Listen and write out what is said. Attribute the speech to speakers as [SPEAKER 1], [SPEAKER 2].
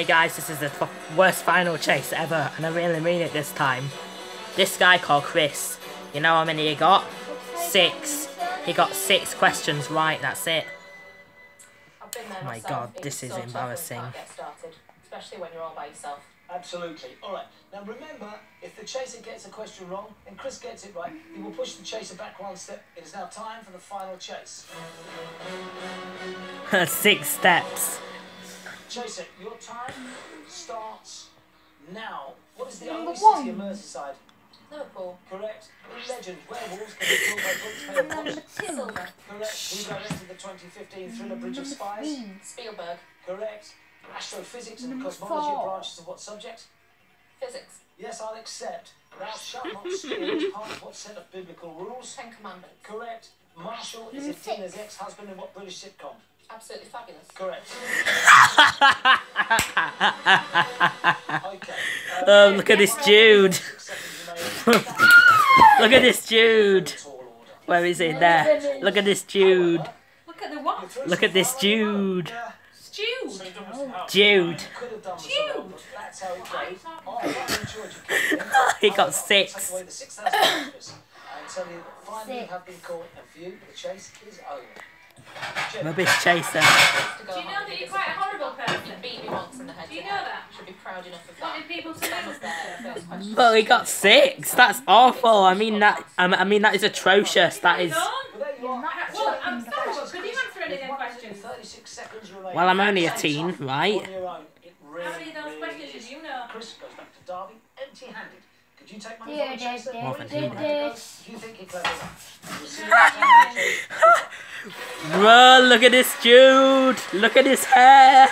[SPEAKER 1] Hey guys, this is the f- worst final chase ever, and I really mean it this time. This guy called Chris, you know how many he got? Six. He got six questions right, that's it.
[SPEAKER 2] I've been there
[SPEAKER 1] Oh my. God, this is
[SPEAKER 2] so tough when you
[SPEAKER 1] embarrassing.
[SPEAKER 2] can't get started, especially when you're all by yourself.
[SPEAKER 3] Absolutely. All right. Now remember, if the chaser gets a question wrong and Chris gets it right, he will push the chaser back one step. It is now time for the final chase.
[SPEAKER 1] six steps.
[SPEAKER 3] Chaser, your time starts now. What is the
[SPEAKER 4] Number
[SPEAKER 3] only city
[SPEAKER 4] one.
[SPEAKER 3] in Merseyside?
[SPEAKER 2] Liverpool,
[SPEAKER 3] Correct. In legend, werewolves can be killed by books made of
[SPEAKER 4] Number
[SPEAKER 3] water.
[SPEAKER 4] two.
[SPEAKER 2] Silver,
[SPEAKER 3] Correct. Who directed the 2015 thriller Bridge of Spies?
[SPEAKER 4] three.
[SPEAKER 2] Spielberg,
[SPEAKER 3] Correct. Astrophysics and
[SPEAKER 4] Number
[SPEAKER 3] cosmology are branches of what subject?
[SPEAKER 2] physics,
[SPEAKER 3] Yes, I'll accept. Thou shalt not steal is part of what set of biblical rules?
[SPEAKER 2] Ten Commandments.
[SPEAKER 3] Correct. Marshall is
[SPEAKER 4] Number Edina's
[SPEAKER 3] ex-husband in what British sitcom?
[SPEAKER 2] Absolutely fabulous.
[SPEAKER 3] Correct. okay.
[SPEAKER 1] Uh, oh, look at this Jude.
[SPEAKER 3] Six seconds remaining.
[SPEAKER 1] Look at this Jude. Where is it there? Look at this Jude.
[SPEAKER 5] Look at the what?
[SPEAKER 1] Look at this
[SPEAKER 3] power,
[SPEAKER 1] Jude.
[SPEAKER 3] yeah,
[SPEAKER 1] Jude.
[SPEAKER 3] could have done with some
[SPEAKER 5] Jude.
[SPEAKER 3] help, but That's how it goes.
[SPEAKER 5] I'm
[SPEAKER 3] Oh, I enjoyed your game.
[SPEAKER 1] He got
[SPEAKER 3] I'll
[SPEAKER 1] six.
[SPEAKER 3] Take away the 6,000 pounds and tell you that finally you
[SPEAKER 4] Six.
[SPEAKER 3] Have been caught, and for you, the chase is over. Jim,
[SPEAKER 1] Rubbish chaser.
[SPEAKER 5] Do you know that you're quite a horrible
[SPEAKER 2] You
[SPEAKER 5] person?
[SPEAKER 2] beat me once in the head.
[SPEAKER 5] Do you know
[SPEAKER 2] head.
[SPEAKER 5] that?
[SPEAKER 2] Should be proud enough of that.
[SPEAKER 5] did people say?
[SPEAKER 2] That was their first question.
[SPEAKER 1] But he got six. That's awful. I mean that. I mean- that is atrocious. That is.
[SPEAKER 3] Well, there you are.
[SPEAKER 5] Well, I'm sorry, but could you answer any of them questions?
[SPEAKER 3] 36 seconds remaining.
[SPEAKER 1] Well, I'm only a
[SPEAKER 3] That's
[SPEAKER 1] teen,
[SPEAKER 3] tough.
[SPEAKER 1] right?
[SPEAKER 3] On your own. It really,
[SPEAKER 5] How many of those questions did you know?
[SPEAKER 3] Chris goes back to Derby, empty-handed. Could you take money
[SPEAKER 4] Yeah,
[SPEAKER 3] from the chaser?
[SPEAKER 4] yeah,
[SPEAKER 1] More than
[SPEAKER 3] Do you
[SPEAKER 1] he
[SPEAKER 3] want
[SPEAKER 4] did.
[SPEAKER 3] Do you think you're clever enough? We'll see you next time on the chase.
[SPEAKER 1] Bro, look at this dude. Look at his hair.